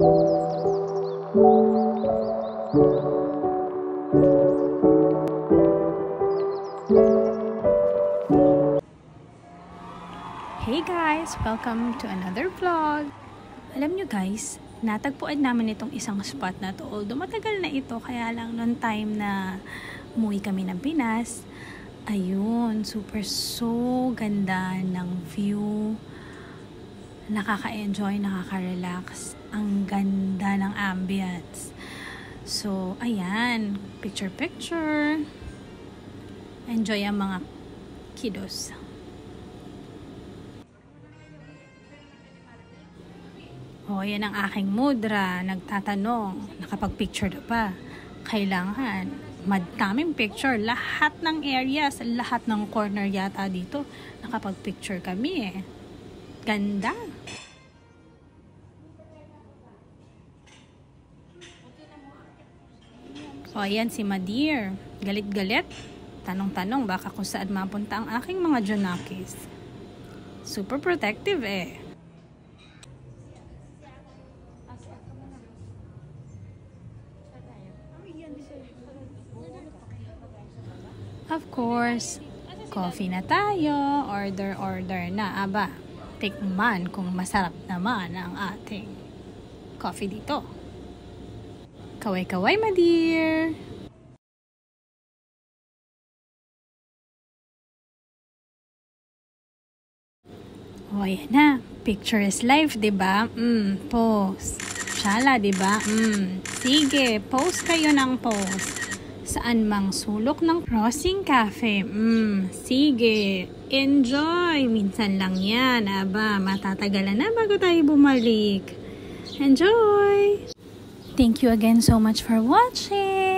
Hey guys! Welcome to another vlog! Alam nyo guys, natagpuan namin itong isang spot na to. Although matagal na ito, kaya lang noong time na umuwi kami ng Pinas, ayun, super so ganda ng view. Nakaka-enjoy, nakaka-relax. Ang ganda ng ambience. So, ayan, picture-picture. Enjoy ang mga kiddos. O, yan ang aking mudra. Nagtatanong, nakapag-picture na pa. Kailangan, madaming picture. Lahat ng areas, lahat ng corner yata dito, nakapag-picture kami eh. Ganda. O, ayan si Madir. Galit-galit. Tanong-tanong baka kung saan mapunta ang aking mga Junakis. Super protective eh. Of course, coffee na tayo. Order, order na. Aba, tikman kung masarap naman ang ating coffee dito. Kaway-kaway, my dear! O, ayan na. Picture is life, ba? Mm, pose. Shala, ba? Mm, sige, pose kayo ng pose saan mang sulok ng Crossing Cafe. Mm, sige, enjoy. Minsan lang yan. Aba, matatagalan na bago tayo bumalik. Enjoy! Thank you again so much for watching.